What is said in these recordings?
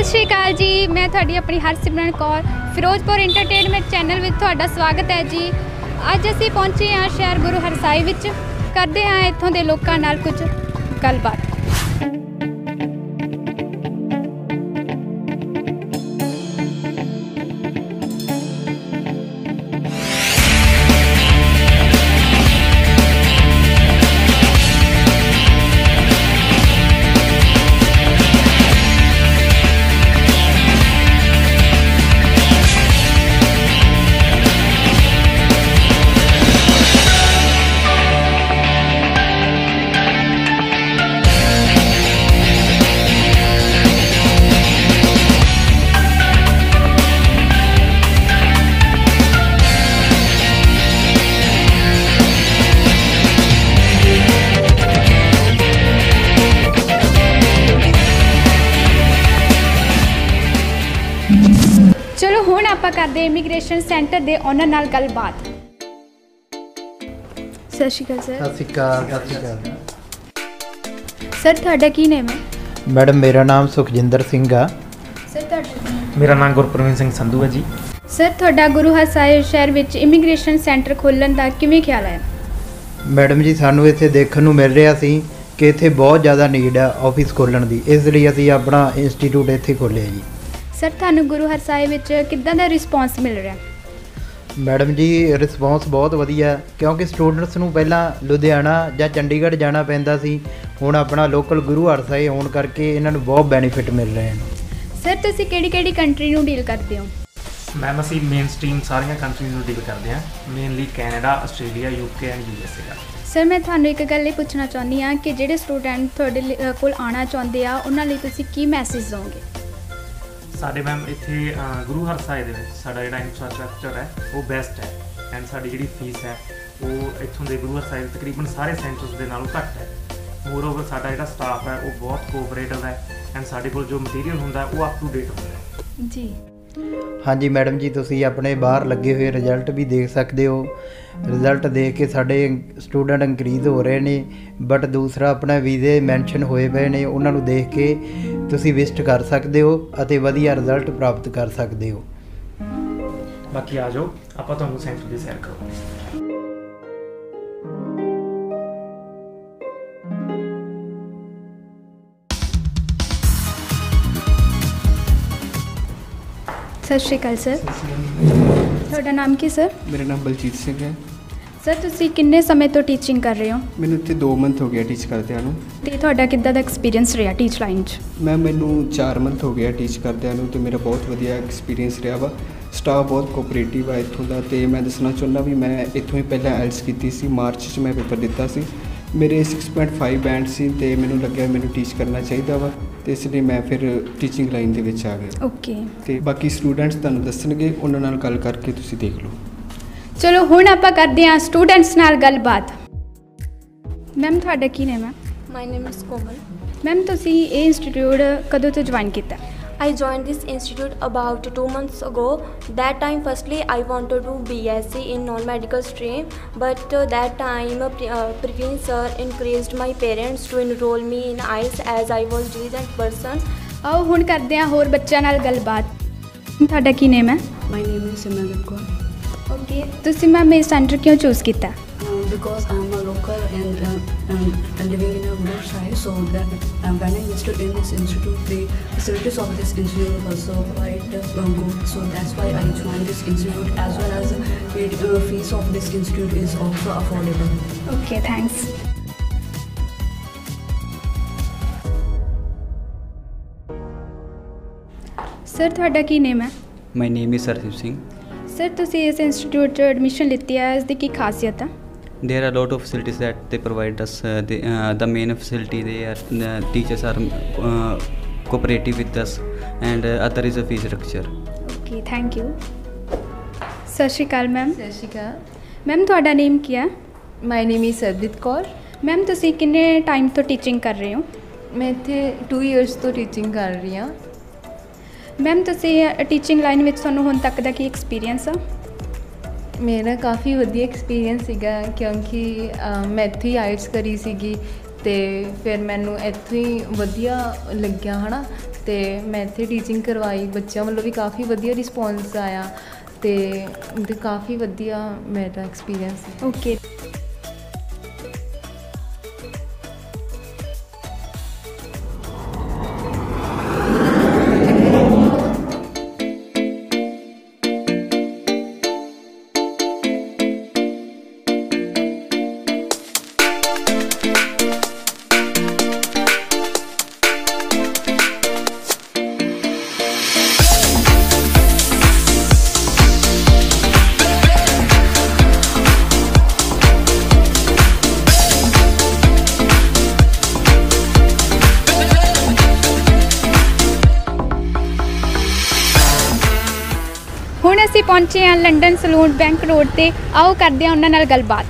ਸਤਿ ਸ਼੍ਰੀ ਅਕਾਲ ਜੀ, ਮੈਂ ਤੁਹਾਡੀ ਆਪਣੀ ਹਰਸਿਮਰਨ ਕੌਰ, ਫਿਰੋਜ਼ਪੁਰ ਐਂਟਰਟੇਨਮੈਂਟ ਚੈਨਲ ਵਿੱਚ ਤੁਹਾਡਾ ਸਵਾਗਤ ਹੈ ਜੀ। ਅੱਜ ਅਸੀਂ ਪਹੁੰਚੇ ਹਾਂ ਸ਼ਹਿਰ ਗੁਰੂ ਹਰਸਾਈ ਵਿੱਚ, ਕਰਦੇ ਹਾਂ ਇੱਥੋਂ ਦੇ ਲੋਕਾਂ ਨਾਲ ਕੁਝ ਗੱਲਬਾਤ। ਇਮੀਗ੍ਰੇਸ਼ਨ ਸੈਂਟਰ ਦੇ ਓਨਰ ਨਾਲ ਗੱਲਬਾਤ। ਸਤਿ ਸ਼੍ਰੀ ਅਕਾਲ ਸਰ। ਸਤਿ ਸ਼੍ਰੀ ਅਕਾਲ ਸਤਿ ਸ਼੍ਰੀ ਅਕਾਲ। ਸਰ ਤੁਹਾਡਾ ਕੀ ਨੇਮ ਹੈ? ਮੈਡਮ ਮੇਰਾ ਨਾਮ ਸੁਖਜਿੰਦਰ ਸਿੰਘ ਆ। ਸਰ ਤੁਹਾਡਾ ਮੇਰਾ ਨਾਮ ਗੁਰਪ੍ਰਵੀਨ ਸਿੰਘ ਸੰਧੂ ਹੈ ਜੀ। ਸਰ ਤੁਹਾਡਾ ਗੁਰੂ ਹਰਸਾਏ ਸ਼ਹਿਰ ਵਿੱਚ ਇਮੀਗ੍ਰੇਸ਼ਨ ਸੈਂਟਰ ਖੋਲ੍ਹਣ ਦਾ ਕਿਵੇਂ ਖਿਆਲ ਹੈ? ਮੈਡਮ ਜੀ ਸਾਨੂੰ ਇੱਥੇ ਦੇਖਣ ਨੂੰ ਮਿਲ ਰਿਹਾ ਸੀ ਕਿ ਇੱਥੇ ਬਹੁਤ ਜ਼ਿਆਦਾ ਨੀਡ ਆ ਆਫਿਸ ਖੋਲਣ ਦੀ। ਇਸ ਲਈ ਅਸੀਂ ਆਪਣਾ ਇੰਸਟੀਚਿਊਟ ਇੱਥੇ ਖੋਲ੍ਹਿਆ ਜੀ। ਸਰ ਤੁਹਾਨੂੰ ਗੁਰੂ ਹਰਸਾਏ ਵਿੱਚ ਕਿੱਦਾਂ ਦਾ ਰਿਸਪੌਂਸ ਮਿਲ ਰਿਹਾ? ਮੈਡਮ ਜੀ ਰਿਸਪੌਂਸ ਬਹੁਤ ਵਧੀਆ। ਕਿਉਂਕਿ ਸਟੂਡੈਂਟਸ ਨੂੰ ਪਹਿਲਾਂ ਲੁਧਿਆਣਾ ਜਾਂ ਚੰਡੀਗੜ੍ਹ ਜਾਣਾ ਪੈਂਦਾ ਸੀ। ਹੁਣ ਆਪਣਾ ਲੋਕਲ ਗੁਰੂ ਹਰਸਾਏ ਹੋਣ ਕਰਕੇ ਇਹਨਾਂ ਨੂੰ ਬਹੁਤ ਬੈਨੀਫਿਟ ਮਿਲ ਰਹੇ ਹਨ ਸਰ ਤੁਸੀਂ ਕਿਹੜੀ ਕਿਹੜੀ ਕੰਟਰੀ ਨੂੰ ਡੀਲ ਕਰਦੇ ਹੋ? ਮੈਮ ਅਸੀਂ ਮੇਨ ਸਟ੍ਰੀਮ ਸਾਰੀਆਂ ਕੰਟਰੀਜ਼ ਨੂੰ ਡੀਲ ਕਰਦੇ ਹਾਂ। Mainly Canada Australia UK and USA the. Sir ਮੈਂ ਤੁਹਾਨੂੰ ਇੱਕ ਗੱਲ ਇਹ ਪੁੱਛਣਾ ਚਾਹੁੰਦੀ ਹਾਂ ਕਿ ਜਿਹੜੇ ਸਟੂਡੈਂਟ ਤੁਹਾਡੇ ਕੋਲ ਆਉਣਾ ਚਾਹੁੰਦੇ ਆ ਉਹਨਾਂ ਲਈ ਤੁਸੀਂ ਕੀ ਮੈਸੇਜ ਦਿਓਗੇ ਸਾਡੇ ਮੈਮ ਇੱਥੇ ਗੁਰੂ ਹਰਸਾਏ ਦੇ ਵਿੱਚ ਸਾਡਾ ਜਿਹੜਾ ਇਨਫਰਾਸਟ੍ਰਕਚਰ ਹੈ ਉਹ ਬੈਸਟ ਹੈ। ਐਂਡ ਸਾਡੀ ਜਿਹੜੀ ਫੀਸ ਹੈ ਉਹ ਇੱਥੋਂ ਦੇ ਗੁਰੂ ਹਰਸਾਏ ਦੇ ਤਕਰੀਬਨ ਸਾਰੇ ਸੈਂਟਰਸ ਦੇ ਨਾਲੋਂ ਘੱਟ ਹੈ। ਮੋਰਓਵਰ ਸਾਡਾ ਜਿਹੜਾ ਸਟਾਫ ਹੈ ਉਹ ਬਹੁਤ ਕੋਆਪਰੇਟਿਵ ਹੈ ਐਂਡ ਸਾਡੇ ਕੋਲ ਜੋ ਮਟੀਰੀਅਲ ਹੁੰਦਾ ਹੈ ਉਹ ਅਪ ਟੂ ਡੇਟ ਹੁੰਦਾ ਹੈ। ਜੀ। ਹਾਂਜੀ ਮੈਡਮ ਜੀ ਤੁਸੀਂ ਆਪਣੇ ਬਾਹਰ ਲੱਗੇ ਹੋਏ ਰਿਜ਼ਲਟ ਵੀ ਦੇਖ ਸਕਦੇ ਹੋ। ਰਿਜ਼ਲਟ ਦੇਖ ਕੇ ਸਾਡੇ ਸਟੂਡੈਂਟ ਇੰਕਰੀਜ਼ ਹੋ ਰਹੇ ਨੇ ਬਟ ਦੂਸਰਾ ਆਪਣਾ ਵੀਜ਼ੇ ਮੈਂਸ਼ਨ ਹੋਏ ਪਏ ਨੇ ਉਹਨਾਂ ਨੂੰ ਦੇਖ ਕੇ ਤੁਸੀਂ ਵਿਜ਼ਿਟ ਕਰ ਸਕਦੇ ਹੋ ਅਤੇ ਵਧੀਆ ਰਿਜ਼ਲਟ ਪ੍ਰਾਪਤ ਕਰ ਸਕਦੇ ਹੋ। ਬਾਕੀ ਆ ਜਾਓ ਆਪਾਂ ਤੁਹਾਨੂੰ ਸੈਂਟਰ ਦੀ ਸੈਰ ਕਰਵਾਉਂਦੇ ਸਤਿ ਸ਼੍ਰੀ ਅਕਾਲ ਸਰ। ਤੁਹਾਡਾ ਨਾਮ ਕੀ ਸਰ? ਮੇਰਾ ਨਾਮ ਬਲਜੀਤ ਸਿੰਘ ਹੈ। ਸਰ ਤੁਸੀਂ ਕਿੰਨੇ ਸਮੇਂ ਤੋਂ ਟੀਚਿੰਗ ਕਰ ਰਹੇ ਹੋ? ਮੈਨੂੰ ਇੱਥੇ 2 ਮੰਥ ਹੋ ਗਿਆ ਟੀਚ ਕਰਦਿਆਂ ਨੂੰ। ਤੇ ਤੁਹਾਡਾ ਕਿੱਦਾਂ ਦਾ ਐਕਸਪੀਰੀਅੰਸ ਰਿਹਾ ਟੀਚ ਲਾਈਨ 'ਚ? ਮੈਂ ਮੈਨੂੰ 4 ਮੰਥ ਹੋ ਗਿਆ ਟੀਚ ਕਰਦਿਆਂ ਨੂੰ ਤੇ ਮੇਰਾ ਬਹੁਤ ਵਧੀਆ ਐਕਸਪੀਰੀਅੰਸ ਰਿਹਾ ਵਾ। ਸਟਾਫ ਬਹੁਤ ਕੋਆਪਰੇਟਿਵ ਆ ਇੱਥੋਂ ਦਾ ਤੇ ਮੈਂ ਦੱਸਣਾ ਚਾਹੁੰਦਾ ਵੀ ਮੈਂ ਇੱਥੋਂ ਹੀ ਪਹਿਲਾਂ ਐਲਸ ਕੀਤੀ ਸੀ ਮਾਰਚ 'ਚ ਮੈਂ ਪੇਪਰ ਦਿੱਤਾ ਸੀ। ਮੇਰੇ 6.5 ਬੈਂਡ ਸੀ ਤੇ ਮੈਨੂੰ ਲੱਗਿਆ ਮੈਨੂੰ ਟੀਚ ਕਰਨਾ ਚਾਹੀਦਾ ਵਾ ਤੇ ਇਸ ਲਈ ਮੈਂ ਫਿਰ ਟੀਚਿੰਗ ਲਾਈਨ ਦੇ ਵਿੱਚ ਆ ਗਿਆ। ਓਕੇ ਤੇ ਬਾਕੀ ਸਟੂਡੈਂਟਸ ਤੁਹਾਨੂੰ ਦੱਸਣਗੇ ਉਹਨਾਂ ਨਾਲ ਗੱਲ ਕਰਕੇ ਤੁਸੀਂ ਦੇਖ ਲਓ। ਚਲੋ ਹੁਣ ਆਪਾਂ ਕਰਦੇ ਹਾਂ ਸਟੂਡੈਂਟਸ ਨਾਲ ਗੱਲਬਾਤ ਮੈਮ ਤੁਹਾਡਾ ਕੀ ਨੇਮ ਹੈ My name is Komal. Ma'am ਤੁਸੀਂ ਇਹ ਇੰਸਟੀਚਿਊਟ ਕਦੋਂ ਤੋਂ ਜੁਆਇਨ ਕੀਤਾ I joined this institute about two months ago. That time, firstly, I wanted to BSc in non-medical stream, but uh, that time, uh, Pre- uh, Praveen sir encouraged my parents to enroll me in IELTS as I was diligent person. ਆਓ ਹੁਣ ਕਰਦੇ ਹਾਂ ਹੋਰ ਬੱਚਿਆਂ ਨਾਲ ਗੱਲਬਾਤ ਤੁਹਾਡਾ ਕੀ ਨੇਮ ਹੈ My name is Simangat Kaur. Okay ਤੁਸੀਂ ਮੈਮ ਇਹ ਸੈਂਟਰ ਕਿਉਂ ਚੂਜ਼ ਕੀਤਾ Um, because I'm a local and uh, um, living in a rural side, so that um, when I visited in this institute, the facilities of this institute are also quite uh, good. So that's why I joined this institute, as well as the uh, fees of this institute is also affordable. Okay thanks sir ਤੁਹਾਡਾ ਕੀ name ਹੈ my name is Sardeep Singh sir ਤੁਸੀਂ ਇਸ institute 'ਚ admission ਲਿੱਤੀ ਹੈ ਇਸ ਦੀ ਕੀ ਖਾਸੀਅਤ ਹੈ there are a lot of facilities that they provide us uh, the, uh, the main facility they are uh, teachers are uh, cooperative with us and uh, other is a fee structure okay thank you ਸਤਿ ਸ਼੍ਰੀ ਅਕਾਲ ma'am ਸਤਿ ਸ਼੍ਰੀ ਅਕਾਲ ma'am ਤੁਹਾਡਾ name ਕੀ ਹੈ my name is Sarabjit Kaur ma'am ਤੁਸੀਂ ਕਿੰਨੇ time ਤੋਂ ਟੀਚਿੰਗ ਕਰ ਰਹੇ ਹੋ ਮੈਂ ਇੱਥੇ 2 ਇਅਰਸ ਤੋਂ ਟੀਚਿੰਗ ਕਰ ਰਹੀ ਹਾਂ ਮੈਮ ਤੁਸੀਂ ਟੀਚਿੰਗ ਲਾਈਨ ਵਿੱਚ ਤੁਹਾਨੂੰ ਹੁਣ ਤੱਕ ਦਾ ਕੀ ਐਕਸਪੀਰੀਅੰਸ ਆ? ਮੇਰਾ ਕਾਫੀ ਵਧੀਆ ਐਕਸਪੀਰੀਅੰਸ ਸੀਗਾ ਕਿਉਂਕਿ ਮੈਂ ਇੱਥੇ ਆਇਟਸ ਕਰੀ ਸੀਗੀ ਤੇ ਫਿਰ ਮੈਨੂੰ ਇੱਥੋਂ ਹੀ ਵਧੀਆ ਲੱਗਿਆ ਹਨਾ? ਤੇ ਮੈਂ ਇੱਥੇ ਟੀਚਿੰਗ ਕਰਵਾਈ ਬੱਚਿਆਂ ਵੱਲੋਂ ਵੀ ਕਾਫੀ ਵਧੀਆ ਰਿਸਪੌਂਸ ਆਇਆ ਤੇ ਤੇ ਕਾਫੀ ਵਧੀਆ ਮੇਰਾ ਐਕਸਪੀਰੀਅੰਸ ਹੈ ਓਕੇ ਹੁਣ ਅਸੀਂ ਪਹੁੰਚੇ ਹਾਂ ਲੰਡਨ ਸਲੂਨ ਬੈਂਕ ਰੋਡ ਤੇ। ਆਓ ਕਰਦੇ ਹਾਂ ਉਹਨਾਂ ਨਾਲ ਗੱਲਬਾਤ।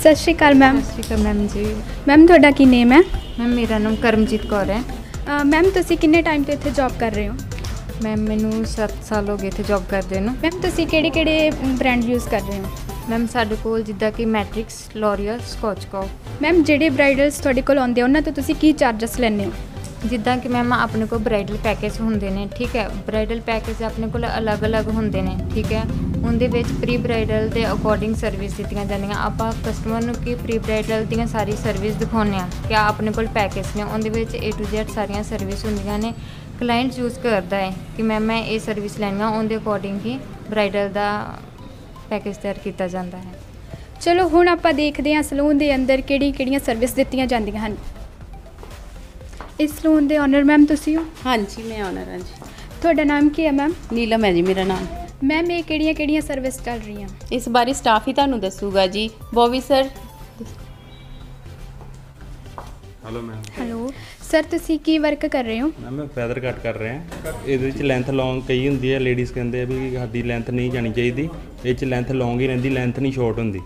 ਸਤਿ ਸ਼੍ਰੀ ਅਕਾਲ ਮੈਮ। ਸਤਿ ਸ਼੍ਰੀ ਅਕਾਲ ਮੈਮ ਜੀ। ਮੈਮ ਤੁਹਾਡਾ ਕੀ ਨੇਮ ਹੈ? ਮੈਮ ਮੇਰਾ ਨਾਮ ਕਰਮਜੀਤ ਕੌਰ ਹੈ। ਮੈਮ ਤੁਸੀਂ ਕਿੰਨੇ ਟਾਈਮ ਤੋਂ ਇੱਥੇ ਜੌਬ ਕਰ ਰਹੇ ਹੋ? ਮੈਮ ਮੈਨੂੰ 7 ਸਾਲ ਹੋ ਗਏ ਇੱਥੇ ਜੌਬ ਕਰਦੇ ਨੂੰ। ਮੈਮ ਤੁਸੀਂ ਕਿਹੜੇ ਕਿਹੜੇ ਬ੍ਰਾਂਡ ਯੂਜ਼ ਕਰ ਰਹੇ ਹੋ? ਮੈਮ ਸਾਡੇ ਕੋਲ ਜਿੱਦਾਂ ਕਿ ਮੈਟ੍ਰਿਕਸ ਲੋਰੀਅਲ ਸਕੋਚਕੋ ਮੈਮ ਜਿਹੜੇ ਬ੍ਰਾਈਡਲਸ ਤੁਹਾਡੇ ਕੋਲ ਆਉਂਦੇ ਉਹਨਾਂ ਤੋਂ ਤੁਸੀਂ ਕੀ ਚਾਰजेस ਲੈਂਦੇ ਹੋ? ਜਿੱਦਾਂ ਕਿ ਮੈਮ ਆਪਣੇ ਕੋਲ ਬ੍ਰਾਈਡਲ ਪੈਕੇਜ ਹੁੰਦੇ ਨੇ, ਠੀਕ ਹੈ? ਬ੍ਰਾਈਡਲ ਪੈਕੇਜ ਆਪਣੇ ਕੋਲ ਅਲੱਗ-ਅਲੱਗ ਹੁੰਦੇ ਨੇ, ਠੀਕ ਹੈ? ਉਹਦੇ ਵਿੱਚ ਪ੍ਰੀ ਬ੍ਰਾਈਡਲ ਦੇ ਅਕੋਰਡਿੰਗ ਸਰਵਿਸ ਦਿੱਤੀਆਂ ਜਾਂਦੀਆਂ। ਆਪਾਂ ਕਸਟਮਰ ਨੂੰ ਕੀ ਪ੍ਰੀ ਬ੍ਰਾਈਡਲ ਦੀਆਂ ਸਾਰੀ ਸਰਵਿਸ ਦਿਖਾਉਂਦੇ ਆ ਕਿ ਆਪਣੇ ਕੋਲ ਪੈਕੇਜ ਨੇ। ਉਹਦੇ ਵਿੱਚ A to Z ਸਾਰੀਆਂ ਸਰਵਿਸ ਹੁੰਦੀਆਂ ਨੇ। ਕਲਾਇੰਟ ਚੂਜ਼ ਕਰਦਾ ਹੈ ਕਿ ਮੈਮ ਮੈਂ ਇਹ ਸਰਵਿਸ ਲੈਣੀ ਆ, ਉਹਦੇ ਅਕੋਰਡਿੰਗ ਹੀ ਬ੍ਰਾਈਡਲ ਦਾ ਪੈਕੇਜ ਤਿਆਰ ਕੀਤਾ ਜਾਂਦਾ ਹੈ। ਚਲੋ, ਹੁਣ ਆਪਾਂ ਦੇਖਦੇ ਹਾਂ ਸਲੂਨ ਦੇ ਅੰਦਰ ਕਿਹੜੀ ਕਿਹੜੀਆਂ ਸਰਵਿਸ ਦਿੱਤੀਆਂ ਜਾਂਦੀਆਂ ਹਨ। ਇਸ ਸਲੂਨ ਦੇ ਓਨਰ ਮੈਮ ਤੁਸੀਂ ਹੋ? ਹਾਂਜੀ ਮੈਂ ਆਨਰ ਹਾਂ ਜੀ। ਤੁਹਾਡਾ ਨਾਮ ਕੀ ਹੈ ਮੈਮ ਨੀਲਮ ਹੈ ਜੀ ਮੇਰਾ ਨਾਮ। ਮੈਮ ਇਹ ਕਿਹੜੀਆਂ ਕਿਹੜੀਆਂ ਸਰਵਿਸ ਚੱਲ ਰਹੀਆਂ? ਇਸ ਬਾਰੇ ਸਟਾਫ ਹੀ ਤੁਹਾਨੂੰ ਦੱਸੂਗਾ ਜੀ। ਬੋਵੀ sir hello ma'am hello sir ਤੁਸੀਂ ਕੀ ਵਰਕ ਕਰ ਰਹੇ ਹੋ? ਮੈਮ ਮੈਂ ਫੈਦਰ ਕੱਟ ਕਰ ਰਿਹਾ ਇਹਦੇ ਵਿੱਚ ਲੈਂਥ ਲੌਂਗ ਕਈ ਹੁੰਦੀ ਹੈ। ਲੇਡੀਜ਼ ਕਹਿੰਦੇ ਆ ਵੀ ਸਾਡੀ ਲੈਂਥ ਨਹੀਂ ਜਾਣੀ ਚਾਹੀਦੀ। ਇਹ ਚ ਲੈਂਥ ਲੌਂਗ ਹੀ ਰਹਿੰਦੀ ਲੈਂਥ ਨਹੀਂ ਸ਼ਾਰਟ ਹੁੰਦੀ।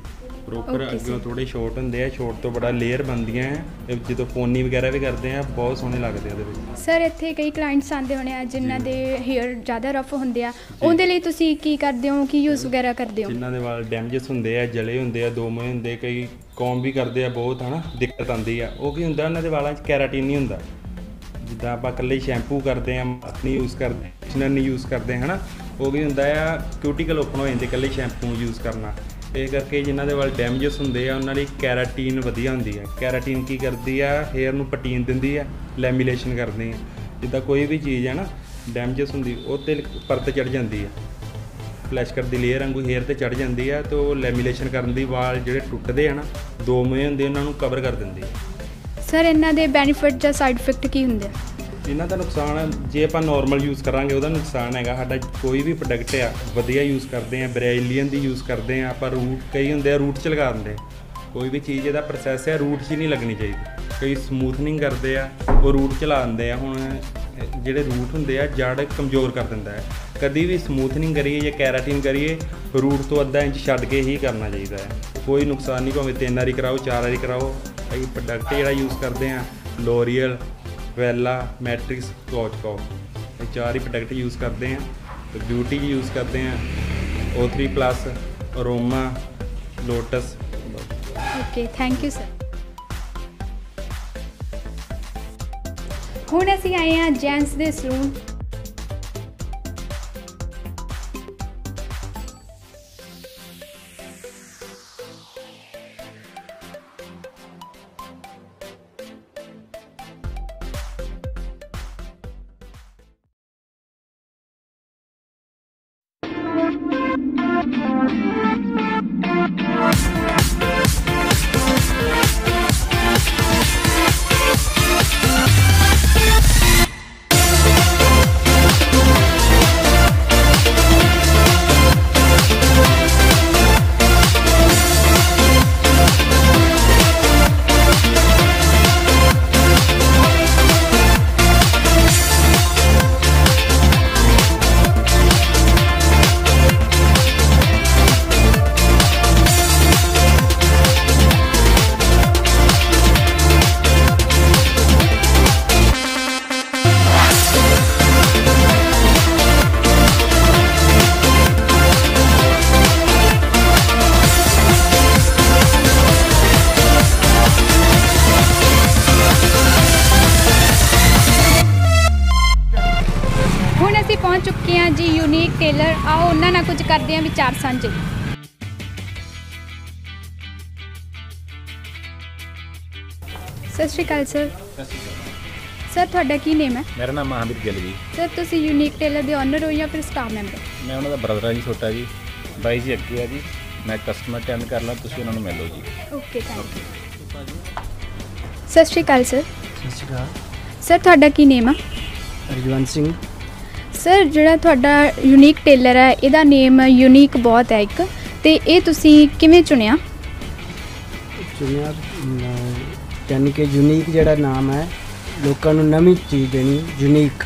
ਪ੍ਰੋਪਰ ਅੱਗੇ. ਥੋੜੇ ਸ਼ਾਰਟ ਹੁੰਦੇ ਆ ਸ਼ਾਰਟ ਤੋਂ ਬੜਾ ਲੇਅਰ ਬਣਦੀਆਂ ਆ ਜਦੋਂ ਫੋਨੀ ਵਗੈਰਾ ਵੀ ਕਰਦੇ ਆ ਬਹੁਤ ਸੋਹਣੇ ਲੱਗਦੇ ਆ ਉਹਦੇ ਵਿੱਚ। ਸਰ ਇੱਥੇ ਕਈ ਕਲਾਇੰਟਸ ਆਉਂਦੇ ਹੋਣੇ ਆ ਜਿਨ੍ਹਾਂ ਦੇ ਹੇਅਰ ਜ਼ਿਆਦਾ ਰਫ ਹੁੰਦੇ ਆ। ਉਹਦੇ ਲਈ ਤੁਸੀਂ ਕੀ ਕਰਦੇ ਹੋ ਕੀ ਯੂਜ਼ ਵਗੈਰਾ ਕਰਦੇ ਹੋ? ਜਿਨ੍ਹਾਂ ਦੇ ਵਾਲ ਡੈਮੇਜਸ ਹੁੰਦੇ ਆ ਜਲੇ ਹੁੰਦੇ ਆ ਦੋਵੇਂ ਹੁੰਦੇ ਕਈ ਕੌਮ ਵੀ ਕਰਦੇ ਆ ਬਹੁਤ ਹਨਾ ਦਿੱਕਤ ਆਉਂਦੀ ਆ। ਉਹ ਕੀ ਹੁੰਦਾ ਉਹਨਾਂ ਦੇ ਵਾਲਾਂ 'ਚ ਕੈਰਾਟਿਨ ਨਹੀਂ ਹੁੰਦਾ। ਜਿੱਦਾਂ ਆਪਾਂ ਇਕੱਲੇ ਸ਼ੈਂਪੂ ਕਰਦੇ ਆ ਮਾਸਕ ਨਹੀਂ ਯੂਜ਼ ਕਰਦੇ ਕੰਡੀਸ਼ਨਰ ਨਹੀਂ ਯੂਜ਼ ਕਰਦੇ ਹਨਾ ਉਹ ਵੀ ਹੁੰਦਾ ਆ ਕਿਊਟੀਕਲ ਓਪਨ ਹੋ ਜਾਂਦੇ ਇਕੱਲੇ ਸ਼ੈਂਪੂ ਯੂਜ਼ ਕਰਨਾ। ਇਹ ਕਰਕੇ ਜਿਨ੍ਹਾਂ ਦੇ ਵਾਲ ਡੈਮੇਜਸ ਹੁੰਦੇ ਆ, ਉਹਨਾਂ ਲਈ ਕੈਰਾਟਿਨ ਵਧੀਆ ਹੁੰਦੀ ਹੈ ਕੈਰਾਟਿਨ ਕੀ ਕਰਦੀ ਆ? ਹੇਅਰ ਨੂੰ ਪਟੀਨ ਦਿੰਦੀ ਆ ਲੈਮੀਲੇਸ਼ਨ ਕਰਦੀ ਆ। ਜਿੱਦਾਂ ਕੋਈ ਵੀ ਚੀਜ਼ ਹੈ ਨਾ ਡੈਮੇਜਸ ਹੁੰਦੀ, ਉਹ ਤੇ ਪਰਤ ਚੜ ਜਾਂਦੀ ਆ। ਫਲੈਸ਼ ਕਰਦੀ ਲੇਅਰ ਵਾਂਗੂ ਹੇਅਰ ਤੇ ਚੜ ਜਾਂਦੀ ਆ ਤੇ ਉਹ ਲੈਮੀਨੇਸ਼ਨ ਕਰਨ ਦੀ ਵਾਲ ਜਿਹੜੇ ਟੁੱਟਦੇ ਆ ਨਾ, ਦੋ ਮੂੰਹ ਹੁੰਦੇ, ਉਹਨਾਂ ਨੂੰ ਕਵਰ ਕਰ ਦਿੰਦੀ ਆ। ਸਰ ਇਹਨਾਂ ਦੇ ਬੈਨੀਫਿਟ ਜਾਂ ਸਾਈਡ ਇਫੈਕਟ ਕੀ ਹੁੰਦੇ ਆ? ਇਹਨਾਂ ਦਾ ਨੁਕਸਾਨ ਜੇ ਆਪਾਂ ਨਾਰਮਲ ਯੂਜ਼ ਕਰਾਂਗੇ, ਉਹਦਾ ਨੁਕਸਾਨ ਹੈਗਾ। ਸਾਡਾ ਕੋਈ ਵੀ ਪ੍ਰੋਡਕਟ ਆ, ਵਧੀਆ ਯੂਜ਼ ਕਰਦੇ ਆ, ਬ੍ਰੈਲੀਅਨ ਦੀ ਯੂਜ਼ ਕਰਦੇ ਆ, ਆਪਾਂ ਰੂਟ ਕਈ ਹੁੰਦੇ ਆ ਰੂਟ ਚ ਲਗਾ ਦਿੰਦੇ ਕੋਈ ਵੀ ਚੀਜ਼, ਇਹਦਾ ਪ੍ਰੋਸੈਸ ਹੈ ਰੂਟ 'ਚ ਹੀ ਨਹੀਂ ਲੱਗਣੀ ਚਾਹੀਦੀ। ਕਈ ਸਮੂਥਨਿੰਗ ਕਰਦੇ ਆ, ਉਹ ਰੂਟ ਚ ਲਾ ਦਿੰਦੇ ਆ। ਹੁਣ ਜਿਹੜੇ ਰੂਟ ਹੁੰਦੇ ਆ, ਜੜ ਕਮਜ਼ੋਰ ਕਰ ਦਿੰਦਾ ਹੈ। ਕਦੀ ਵੀ ਸਮੂਥਨਿੰਗ ਕਰੀਏ ਜਾਂ ਕੈਰਾਟਿਨ ਕਰੀਏ ਰੂਟ ਤੋਂ ਅੱਧਾ ਇੰਚ ਛੱਡ ਕੇ ਹੀ ਕਰਨਾ ਚਾਹੀਦਾ ਹੈ। ਕੋਈ ਨੁਕਸਾਨ ਨਹੀਂ, ਭਾਵੇਂ ਤਿੰਨ ਵਾਰੀ ਕਰਾਓ, ਚਾਰ ਵਾਰੀ ਕਰਾਓ। ਅਸੀਂ ਪ੍ਰੋਡਕਟ ਜਿਹੜਾ ਯੂਜ਼ ਕਰਦੇ ਆ ਲੋਰੀਅਲ ਵੈਲਾ ਮੈਟ੍ਰਿਕਸ ਕੋਚਕੋ ਇਹ ਚਾਰ ਹੀ ਪ੍ਰੋਡਕਟ ਯੂਜ਼ ਕਰਦੇ ਆ ਤੇ ਬਿਊਟੀ ਜੀ ਯੂਜ਼ ਕਰਦੇ ਆ O3 plus aroma lotus okay thank you sir ਹੁਣ ਅਸੀਂ ਆਏ ਹਾਂ ਜੈਂਟਸ ਦੇ ਸਲੂਨ ਟੇਲਰ ਆਓ ਉਹਨਾਂ ਨਾਲ ਕੁਝ ਕਰਦੇ ਹਾਂ ਵਿਚਾਰ ਸਾਂਝੇ। ਸਤਿ ਸ਼੍ਰੀ ਅਕਾਲ ਸਰ। ਸਰ ਤੁਹਾਡਾ ਕੀ ਨੇਮ ਹੈ? ਮੇਰਾ ਨਾਮ ਮਹਾਵੀਰ ਗਿੱਲ ਜੀ। ਸਰ ਤੁਸੀਂ ਯੂਨੀਕ ਟੇਲਰ ਦੇ ਓਨਰ ਹੋ ਜਾਂ ਫਿਰ ਸਟਾਫ ਮੈਂਬਰ ਮੈਂ ਉਹਨਾਂ ਦਾ ਬ੍ਰਦਰ ਹਾਂ ਜੀ ਛੋਟਾ ਜੀ। ਬਾਈ ਜੀ ਅੱਗੇ ਆ ਜੀ। ਮੈਂ ਕਸਟਮਰ ਅਟੈਂਡ ਕਰ ਲਾਂ ਤੁਸੀਂ ਉਹਨਾਂ ਨੂੰ ਮਿਲ ਜੀ। ਓਕੇ ਥੈਂਕ ਯੂ ਸਤਿ ਸ਼੍ਰੀ ਅਕਾਲ ਸਰ। ਸਤਿ ਸ਼੍ਰੀ ਅਕਾਲ। ਸਰ ਤੁਹਾਡਾ ਕੀ ਨੇਮ ਆ? ਰਜਵੰਤ ਸਿੰਘ। ਸਰ ਜਿਹੜਾ ਤੁਹਾਡਾ ਯੂਨੀਕ ਟੇਲਰ ਹੈ ਇਹਦਾ ਨੇਮ ਯੂਨੀਕ ਬਹੁਤ ਹੈ ਇੱਕ। ਤੇ ਇਹ ਤੁਸੀਂ ਕਿਵੇਂ ਚੁਣਿਆ? ਚੁਣਿਆ ਯਾਨੀ ਕਿ ਯੂਨੀਕ ਜਿਹੜਾ ਨਾਮ ਹੈ ਲੋਕਾਂ ਨੂੰ ਨਵੀਂ ਚੀਜ਼ ਦੇਣੀ ਯੂਨੀਕ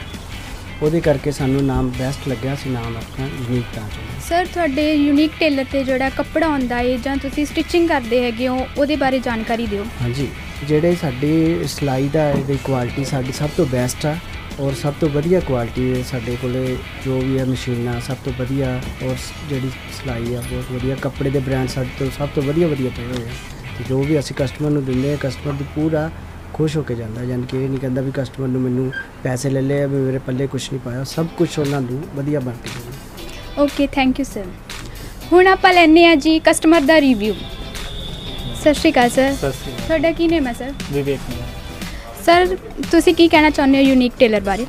ਉਹਦੇ ਕਰਕੇ ਸਾਨੂੰ ਨਾਮ ਬੈਸਟ ਲੱਗਿਆ ਸੀ ਨਾਮ ਆਪਣਾ ਯੂਨੀਕ ਤਾਂ ਸਰ ਤੁਹਾਡੇ ਯੂਨੀਕ ਟੇਲਰ ਤੇ ਜਿਹੜਾ ਕੱਪੜਾ ਆਉਂਦਾ ਹੈ ਜਾਂ ਤੁਸੀਂ ਸਟਿਚਿੰਗ ਕਰਦੇ ਹੈਗੇ ਹੋ ਉਹਦੇ ਬਾਰੇ ਜਾਣਕਾਰੀ ਦਿਓ। ਹਾਂਜੀ। ਜਿਹੜੇ ਸਾਡੀ ਸਿਲਾਈ ਦਾ ਇਹਦੀ ਕੁਆਲਿਟੀ ਸਾਡੀ ਸਭ ਤੋਂ ਬੈਸਟ ਆ। ਔਰ ਸਭ ਤੋਂ ਵਧੀਆ ਕੁਆਲਿਟੀ ਦੇ ਸਾਡੇ ਕੋਲੇ ਜੋ ਵੀ ਹੈ ਮਸ਼ੀਨਾਂ ਸਭ ਤੋਂ ਵਧੀਆ ਔਰ ਜਿਹੜੀ ਸਿਲਾਈ ਆ ਬਹੁਤ ਵਧੀਆ। ਕੱਪੜੇ ਦੇ ਬ੍ਰਾਂਡ ਸਾਡੇ ਤੋਂ ਸਭ ਤੋਂ ਵਧੀਆ ਵਧੀਆ ਪਏ ਹੋਏ ਆ। ਤੇ ਜੋ ਵੀ ਅਸੀਂ ਕਸਟਮਰ ਨੂੰ ਦਿੰਦੇ ਆ ਕਸਟਮਰ ਦੀ ਪੂਰਾ ਖੁਸ਼ ਹੋ ਕੇ ਜਾਂਦਾ। ਯਾਨੀ ਕਿ ਇਹ ਨਹੀਂ ਕਹਿੰਦਾ ਵੀ ਕਸਟਮਰ ਨੂੰ ਮੈਨੂੰ ਪੈਸੇ ਲੈ ਲਏ ਮੇਰੇ ਪੱਲੇ ਕੁਛ ਨਹੀਂ ਪਾਇਆ। ਸਭ ਕੁਛ ਉਹਨਾਂ ਨੂੰ ਵਧੀਆ ਬਣ ਕੇ ਦਿੰਦੇ ਓਕੇ ਥੈਂਕ ਯੂ ਸਰ ਹੁਣ ਆਪਾਂ ਲੈਣੇ ਆ ਜੀ ਕਸਟਮਰ ਦਾ ਰਿਵਿਊ ਸਤਿ ਸ਼੍ਰੀ ਅਕਾਲ ਸਰ ਤੁਹਾਡਾ ਕੀ ਨੇਮ ਹੈ ਸਰ ਵਿਵੇਕ ਮੇਰਾ ਸਰ ਤੁਸੀਂ ਕੀ ਕਹਿਣਾ ਚਾਹੁੰਦੇ ਹੋ ਯੂਨੀਕ ਟੇਲਰ ਬਾਰੇ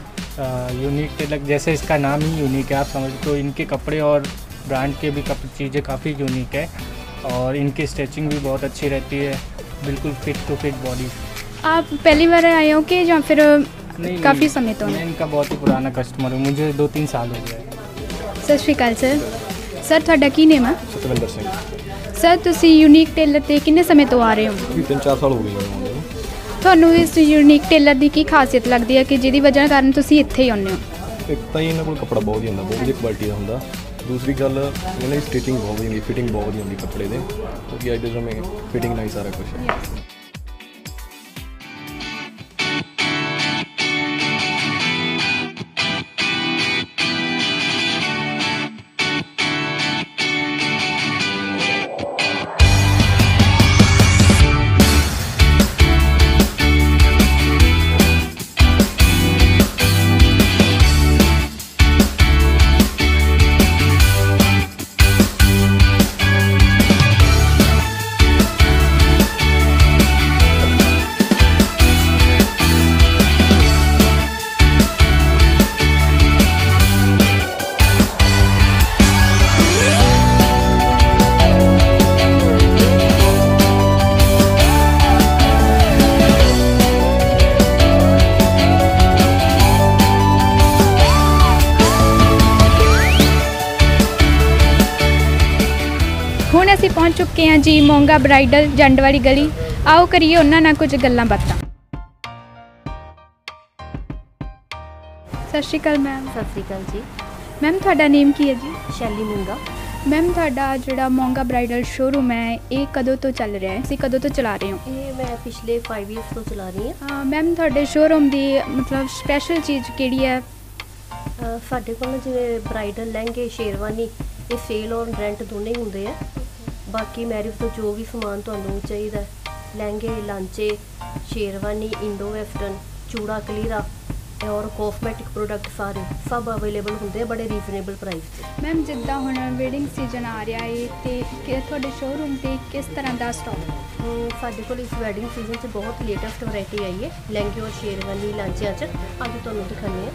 यूनिक टेलर जैसे इसका नाम ही यूनिक है आप समझ तो इनके कपड़े और ब्रांड के भी कप चीज़ें काफ़ी यूनिक है और इनकी स्टिचिंग भी बहुत अच्छी रहती है बिल्कुल फिट टू फिट बॉडी आप पहली बार आए हो कि ਜਾਂ ਫਿਰ ਕਾਫੀ ਸਮੇਂ ਤੋਂ मैं इनका बहुत ही पुराना कस्टमर हूँ मुझे दो तीन साल हो गया है ਸਤਿ ਸ਼੍ਰੀ ਅਕਾਲ ਸਰ ਸਰ ਤੁਹਾਡਾ ਕੀ ਨੇਮ ਹੈ ਸਤਵਿੰਦਰ ਸਿੰਘ ਸਰ ਤੁਸੀਂ ਯੂਨੀਕ ਟੇਲਰ ਤੇ ਕਿੰਨੇ ਸਮੇਂ ਤੋਂ ਆ ਰਹੇ ਹੋ ਵੀ 3-4 ਸਾਲ ਹੋ ਗਏ ਮੈਨੂੰ ਆਉਂਦੇ ਨੂੰ ਤੁਹਾਨੂੰ ਇਸ ਯੂਨੀਕ ਟੇਲਰ ਦੀ ਕੀ ਖਾਸੀਅਤ ਲੱਗਦੀ ਹੈ ਕਿ ਜਿਹਦੀ ਵਜ੍ਹਾ ਕਾਰਨ ਤੁਸੀਂ ਇੱਥੇ ਹੀ ਆਉਂਦੇ ਹੋ? ਇੱਕ ਤਾਂ ਹੀ ਇਹਨਾਂ ਕੋਲ ਕੱਪੜਾ ਬਹੁਤ ਹੀ ਹੁੰਦਾ, ਬਹੁਤ ਵਧੀਆ ਕੁਆਲਿਟੀ ਦਾ ਹੁੰਦਾ। ਦੂਸਰੀ ਗੱਲ, ਇਹਨਾਂ ਦੀ ਸਟਿਚਿੰਗ ਬਹੁਤ ਵਧੀਆ ਹੁੰਦੀ ਫਿਟਿੰਗ ਬਹੁਤ ਵਧੀਆ ਹੁੰਦੀ ਕੱਪੜੇ ਦੇ। ਕਿਉਂਕਿ ਅੱਜ ਦੇ ਸਮੇਂ ਫਿਟਿੰਗ ਨਾਲ ਹੀ ਸਾਰਾ ਕੁਝ ਹੈ। ਚੁੱਕੇ ਹਾਂ ਜੀ ਮੋਂਗਾ ਬ੍ਰਾਈਡਲ ਜੰਡ ਵਾਲੀ ਗਲੀ। ਆਓ ਕਰੀਏ ਉਹਨਾਂ ਨਾਲ ਕੁਝ ਗੱਲਾਂ ਬਾਤਾਂ। ਸਤਿ ਸ਼੍ਰੀ ਅਕਾਲ ਮੈਮ। ਸਤਿ ਸ਼੍ਰੀ ਅਕਾਲ ਜੀ। ਮੈਮ ਤੁਹਾਡਾ ਨੇਮ ਕੀ ਹੈ ਜੀ? ਸ਼ੈਲੀ ਮੁੰਗਾ। ਮੈਮ ਤੁਹਾਡਾ ਜਿਹੜਾ ਮੋਂਗਾ ਬ੍ਰਾਈਡਲ ਸ਼ੋਰੂਮ ਹੈ ਇਹ ਕਦੋਂ ਤੋਂ ਚੱਲ ਰਿਹਾ ਹੈ? ਤੁਸੀਂ ਕਦੋਂ ਤੋਂ ਚਲਾ ਰਹੇ ਹੋ? ਇਹ ਮੈਂ ਪਿਛਲੇ 5 ਇਅਰਸ ਤੋਂ ਚਲਾ ਰਹੀ ਹਾਂ। ਮੈਮ ਤੁਹਾਡੇ ਸ਼ੋਰੂਮ ਦੀ ਮਤਲਬ ਸਪੈਸ਼ਲ ਚੀਜ਼ ਕਿਹੜੀ ਹੈ? ਸਾਡੇ ਕੋਲ ਜਿਵੇਂ ਬ੍ਰਾਈਡਲ ਲਹਿੰਗੇ ਸ਼ੇਰਵਾਨੀ ਇਹ ਸੇਲ ਔਨ ਰੈਂਟ ਦੋਨੇ ਹੁੰਦੇ ਆ। ਬਾਕੀ ਮੈਰਿਜ ਤੋਂ ਜੋ ਵੀ ਸਮਾਨ ਤੁਹਾਨੂੰ ਚਾਹੀਦਾ ਲਹਿੰਗੇ ਲਾਂਚੇ ਸ਼ੇਰਵਾਨੀ ਇੰਡੋ ਵੈਸਟਰਨ ਚੂੜਾ ਕਲੀਰਾ ਔਰ ਕਾਸਮੈਟਿਕ ਪ੍ਰੋਡਕਟ ਸਾਰੇ ਸਭ ਅਵੇਲੇਬਲ ਹੁੰਦੇ ਆ ਬੜੇ ਰੀਜ਼ਨੇਬਲ ਪ੍ਰਾਈਸ ਤੇ। ਮੈਮ ਜਿੱਦਾਂ ਹੁਣ ਵੇਡਿੰਗ ਸੀਜ਼ਨ ਆ ਰਿਹਾ ਹੈ ਤੇ ਕਿ ਤੁਹਾਡੇ ਸ਼ੋਰੂਮ ਤੇ ਕਿਸ ਤਰ੍ਹਾਂ ਦਾ ਸਟਾਕ ਸਾਡੇ ਕੋਲ ਇਸ ਵੈਡਿੰਗ ਸੀਜ਼ਨ 'ਚ ਬਹੁਤ ਲੇਟੈਸਟ ਵੈਰਾਈਟੀ ਆਈ ਹੈ ਲਹਿੰਗੇ ਔਰ ਸ਼ੇਰਵਾਨੀ ਲਾਂਚਿਆਂ 'ਚ। ਅੱਜ ਤੁਹਾਨੂੰ ਦਿਖਾਉਂਦੇ ਹਾਂ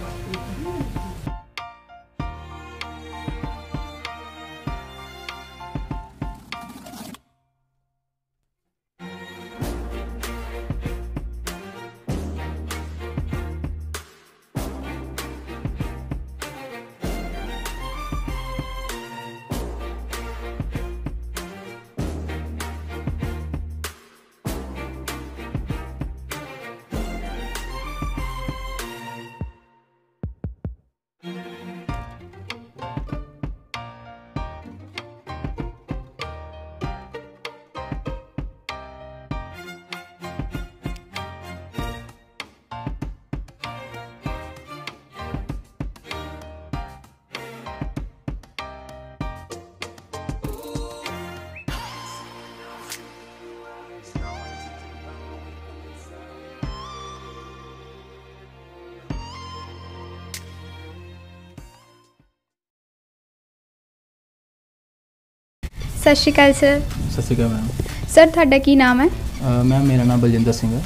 ਸਤਿ ਸ਼੍ਰੀ ਅਕਾਲ ਸਰ। ਸਤਿ ਸ਼੍ਰੀ ਅਕਾਲ ਮੈਮ। ਸਰ ਤੁਹਾਡਾ ਕੀ ਨਾਮ ਹੈ? ਮੈਮ ਮੇਰਾ ਨਾਮ ਬਲਜਿੰਦਰ ਸਿੰਘ ਹੈ।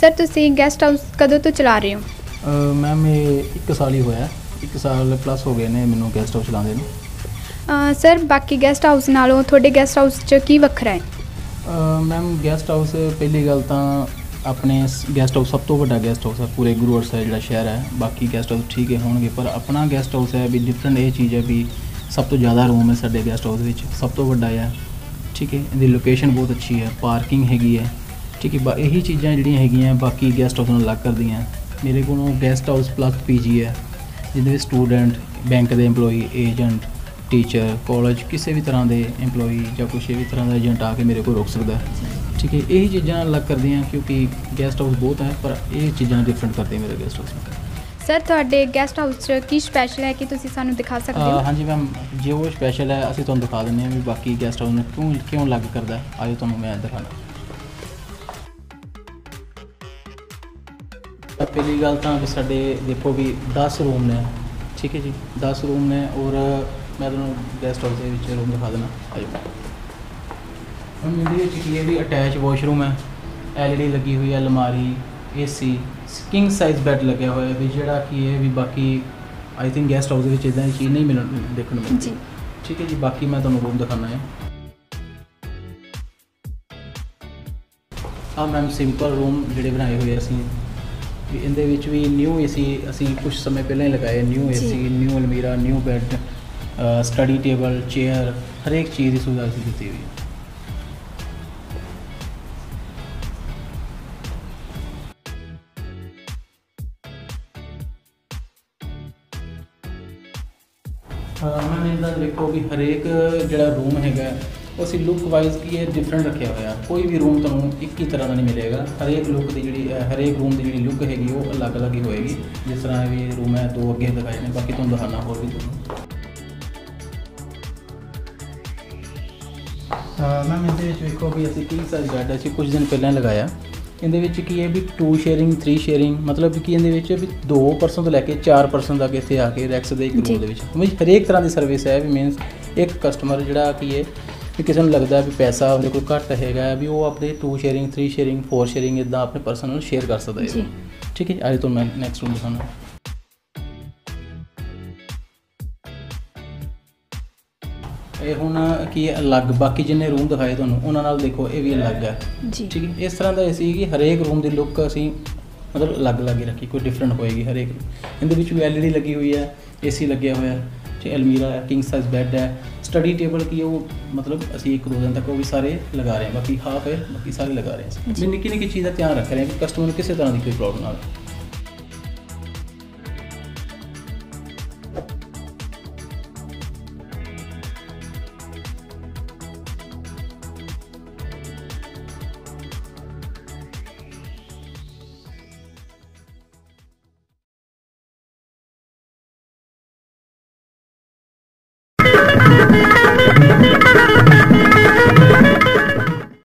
ਸਰ ਤੁਸੀਂ ਗੈਸਟ ਹਾਊਸ ਕਦੋਂ ਤੋਂ ਚਲਾ ਰਹੇ ਹੋ? ਮੈਮ ਇਹ ਇੱਕ ਸਾਲ ਹੀ ਹੋਇਆ ਇੱਕ ਸਾਲ ਪਲੱਸ ਹੋ ਗਏ ਨੇ ਮੈਨੂੰ ਗੈਸਟ ਹਾਊਸ ਚਲਾਉਂਦੇ ਨੂੰ। ਸਰ ਬਾਕੀ ਗੈਸਟ ਹਾਊਸ ਨਾਲੋਂ ਤੁਹਾਡੇ ਗੈਸਟ ਹਾਊਸ 'ਚ ਕੀ ਵੱਖਰਾ ਹੈ? ਮੈਮ ਗੈਸਟ ਹਾਊਸ ਪਹਿਲੀ ਗੱਲ ਤਾਂ ਆਪਣੇ ਗੈਸਟ ਹਾਊਸ ਸਭ ਤੋਂ ਵੱਡਾ ਗੈਸਟ ਹਾਊਸ ਹੈ। ਪੂਰੇ ਗੁਰੂ ਅਰਸਾ ਜਿਹੜਾ ਸ਼ਹਿਰ ਹੈ। ਬਾਕੀ ਗੈਸਟ ਹਾਊਸ ਠੀਕ ਹੈ ਹੋਣਗੇ ਪਰ ਆਪਣਾ ਗੈਸਟ ਹਾਊਸ ਹੈ ਵੀ ਡਿਫਰੈਂਟ ਇਹ ਚੀਜ਼ ਹੈ ਵੀ ਸਭ ਤੋਂ ਜ਼ਿਆਦਾ ਰੂਮ ਹੈ ਸਾਡੇ ਗੈਸਟ ਹਾਊਸ ਵਿੱਚ, ਸਭ ਤੋਂ ਵੱਡਾ ਹੈ ਠੀਕ ਹੈ, ਇਹਦੀ ਲੋਕੇਸ਼ਨ ਬਹੁਤ ਅੱਛੀ ਹੈ ਪਾਰਕਿੰਗ ਹੈਗੀ ਹੈ। ਠੀਕ ਹੈ, ਬਾ ਇਹੀ ਚੀਜ਼ਾਂ ਜਿਹੜੀਆਂ ਹੈਗੀਆਂ, ਬਾਕੀ ਗੈਸਟ ਹਾਊਸ ਨਾਲ ਅਲੱਗ ਕਰਦੀਆਂ। ਮੇਰੇ ਕੋਲੋਂ ਗੈਸਟ ਹਾਊਸ ਪਲੱਸ ਪੀਜੀ ਹੈ, ਜਿਹਦੇ ਵਿੱਚ ਸਟੂਡੈਂਟ ਬੈਂਕ ਦੇ EMPLOYE ਏਜੰਟ ਟੀਚਰ ਕਾਲਜ ਕਿਸੇ ਵੀ ਤਰ੍ਹਾਂ ਦੇ EMPLOYE ਜਾਂ ਕਿਸੇ ਵੀ ਤਰ੍ਹਾਂ ਦਾ ਏਜੰਟ ਆ ਕੇ ਮੇਰੇ ਕੋਲ ਰੁਕ ਸਕਦਾ ਠੀਕ ਹੈ, ਇਹੀ ਚੀਜ਼ਾਂ ਨਾਲ ਅਲੱਗ ਕਰਦੀਆਂ ਕਿਉਂਕਿ ਗੈਸਟ ਹਾਊਸ ਬਹੁਤ ਹੈ, ਪਰ ਇਹ ਚੀਜ਼ਾਂ ਡਿਫਰੈਂਟ ਕਰਦੀਆਂ ਮੇਰੇ ਗੈਸਟ ਹਾਊਸ ਨੂੰ। ਸਰ ਤੁਹਾਡੇ ਗੈਸਟ ਹਾਊਸ 'ਚ ਕੀ ਸਪੈਸ਼ਲ ਹੈ ਕਿ ਤੁਸੀਂ ਸਾਨੂੰ ਦਿਖਾ ਸਕਦੇ ਹੋ? ਹਾਂਜੀ ਮੈਮ ਜੇ ਉਹ ਸਪੈਸ਼ਲ ਹੈ ਅਸੀਂ ਤੁਹਾਨੂੰ ਦਿਖਾ ਦਿੰਦੇ ਹਾਂ ਵੀ ਬਾਕੀ ਗੈਸਟ ਹਾਊਸ ਨੂੰ ਕਿਉਂ ਕਿਉਂ ਅਲੱਗ ਕਰਦਾ ਹੈ। ਆਇਓ ਤੁਹਾਨੂੰ ਮੈਂ ਦਿਖਾਣਾ ਪਹਿਲੀ ਗੱਲ ਤਾਂ ਵੀ ਸਾਡੇ ਦੇਖੋ ਵੀ 10 ਰੂਮ ਨੇ। ਠੀਕ ਹੈ ਜੀ 10 ਰੂਮ ਨੇ ਔਰ ਮੈਂ ਤੁਹਾਨੂੰ ਗੈਸਟ ਹਾਊਸ ਦੇ ਵਿੱਚ ਰੂਮ ਦਿਖਾ ਦੇਣਾ ਆਇਓ ਹੁਣ ਇਹਦੇ ਵਿੱਚ ਕੀ ਹੈ ਵੀ ਅਟੈਚ ਵਾਸ਼ਰੂਮ ਹੈ। ਐਲਈਡੀ ਲੱਗੀ ਹੋਈ ਹੈ ਅਲਮਾਰੀ ਏਸੀ ਕਿੰਗ ਸਾਈਜ਼ ਬੈੱਡ ਲੱਗਿਆ ਹੋਇਆ ਵੀ ਜਿਹੜਾ ਕੀ ਹੈ ਵੀ ਬਾਕੀ ਆਈ ਥਿੰਕ ਗੈਸਟ ਹਾਊਸ ਦੇ ਵਿੱਚ ਇਦਾਂ ਦੀ ਚੀਜ਼ ਨਹੀਂ ਮਿਲਣ ਦੇਖਣ ਨੂੰ ਮਿਲਦੀ ਜੀ। ਠੀਕ ਹੈ ਜੀ ਬਾਕੀ ਮੈਂ ਤੁਹਾਨੂੰ ਰੂਮ ਦਿਖਾਣਾ ਹੈ ਆ ਮੈਮ ਸਿੰਪਲ ਰੂਮ ਜਿਹੜੇ ਬਣਾਏ ਹੋਏ ਅਸੀਂ ਵੀ ਇਹਦੇ ਵਿੱਚ ਵੀ ਨਿਊ ਏਸੀ ਅਸੀਂ ਕੁਝ ਸਮੇਂ ਪਹਿਲਾਂ ਹੀ ਲਗਾਏ ਨਿਊ। ਏਸੀ ਨਿਊ ਅਲਮੀਰਾ new bed study table chair ਹਰੇਕ ਚੀਜ਼ ਦੀ ਸੁਵਿਧਾ ਅਸੀਂ ਦਿੱਤੀ ਹੋਈ ਹੈ ਮੈਮ ਇਹਦਾ ਦੇਖੋ ਵੀ ਹਰੇਕ ਜਿਹੜਾ ਰੂਮ ਹੈਗਾ, ਉਹ ਅਸੀਂ ਲੁੱਕ ਵਾਈਜ਼ ਕੀ ਹੈ ਡਿਫਰੈਂਟ ਰੱਖਿਆ ਹੋਇਆ। ਕੋਈ ਵੀ ਰੂਮ ਤੁਹਾਨੂੰ ਇੱਕ ਹੀ ਤਰ੍ਹਾਂ ਦਾ ਨਹੀਂ ਮਿਲੇਗਾ। ਹਰੇਕ ਲੁੱਕ ਦੀ ਜਿਹੜੀ ਹਰੇਕ ਰੂਮ ਦੀ ਜਿਹੜੀ ਲੁੱਕ ਹੈਗੀ, ਉਹ ਅਲੱਗ-ਅਲੱਗ ਹੀ ਹੋਏਗੀ। ਜਿਸ ਤਰ੍ਹਾਂ ਵੀ ਰੂਮ ਹੈ, ਦੋ ਅੱਗੇ ਦਿਖਾਏ ਨੇ, ਬਾਕੀ ਤੁਹਾਨੂੰ ਦਿਖਾਣਾ ਹੋਰ ਵੀ ਤੁਹਾਨੂੰ। ਮੈਮ, ਇਹਦੇ ਵਿੱਚ ਵੇਖੋ ਵੀ ਅਸੀਂ ਕੀ ਸਾਈਜ਼ ਬੈੱਡ ਅਸੀਂ ਕੁਝ ਦਿਨ ਪਹਿਲਾਂ ਲਗਾਇਆ। ਇਹਦੇ ਵਿੱਚ ਕੀ ਹੈ ਵੀ 2 ਸ਼ੇਅਰਿੰਗ 3 ਸ਼ੇਅਰਿੰਗ ਮਤਲਬ ਕਿ ਇਹਦੇ ਵਿੱਚ ਵੀ 2 ਪਰਸਨ ਤੋਂ ਲੈ ਕੇ 4 ਪਰਸਨ ਤੱਕ ਇੱਥੇ ਆ ਕੇ ਰੈਕਸ ਦੇ ਇੱਕ। ਰੂਮ ਦੇ ਵਿੱਚ ਵੀ ਹਰੇਕ ਤਰ੍ਹਾਂ ਦੀ ਸਰਵਿਸ ਹੈ ਵੀ ਮੀਨਸ ਇੱਕ ਕਸਟਮਰ ਜਿਹੜਾ ਕੀ ਹੈ ਵੀ ਕਿਸੇ ਨੂੰ ਲੱਗਦਾ ਵੀ ਪੈਸਾ ਉਹਦੇ ਕੋਲ ਘੱਟ ਹੈਗਾ ਵੀ ਉਹ ਆਪਣੇ 2 ਸ਼ੇਅਰਿੰਗ 3 ਸ਼ੇਅਰਿੰਗ 4 ਸ਼ੇਅਰਿੰਗ ਇਦਾਂ ਆਪਣੇ ਪਰਸਨ ਨਾਲ ਸ਼ੇਅਰ ਕਰ ਸਕਦਾ ਹੈ। ਠੀਕ ਹੈ ਅੱਜ ਤੋਂ ਮੈਂ ਨੈਕਸਟ ਰੂਮ ਦਿਖਾਣਾ ਇਹ ਹੁਣ ਕੀ ਹੈ ਅਲੱਗ ਬਾਕੀ ਜਿੰਨੇ ਰੂਮ ਦਿਖਾਏ ਤੁਹਾਨੂੰ ਉਹਨਾਂ ਨਾਲ ਦੇਖੋ ਇਹ ਵੀ ਅਲੱਗ ਹੈ। ਜੀ। ਠੀਕ ਹੈ ਇਸ ਤਰ੍ਹਾਂ ਦਾ ਇਹ ਸੀ ਕਿ ਹਰੇਕ ਰੂਮ ਦੀ ਲੁੱਕ ਅਸੀਂ ਮਤਲਬ ਅਲੱਗ-ਅਲੱਗ ਹੀ ਰੱਖੀ ਕੋਈ ਡਿਫਰੈਂਟ ਹੋਏਗੀ ਹਰੇਕ ਇਹਦੇ ਵਿੱਚ ਵੀ ਐਲਈਡੀ ਲੱਗੀ ਹੋਈ ਹੈ ਏਸੀ ਲੱਗਿਆ ਹੋਇਆ ਹੈ ਤੇ ਅਲਮੀਰਾ ਹੈ ਕਿੰਗ ਸਾਈਜ਼ ਬੈੱਡ ਹੈ। ਸਟੱਡੀ ਟੇਬਲ ਕੀ ਉਹ ਮਤਲਬ ਅਸੀਂ ਇੱਕ ਦੋ ਦਿਨ ਤੱਕ ਉਹ ਵੀ ਸਾਰੇ ਲਗਾ ਰਹੇ ਹਾਂ ਬਾਕੀ ਹਾਫ ਹੈ ਬਾਕੀ ਸਾਰੇ ਲਗਾ ਰਹੇ ਹਾਂ। ਨਿੱਕੀ ਨਿੱਕੀ ਚੀਜ਼ ਦਾ ਧਿਆਨ ਰੱਖ ਰਹੇ ਹਾਂ ਕਿ ਕਸਟਮਰ ਨੂੰ ਕਿਸੇ ਤਰ੍ਹਾਂ ਦੀ ਕੋਈ ਪ੍ਰੋਬਲਮ ਨਾ ਆਵੇ।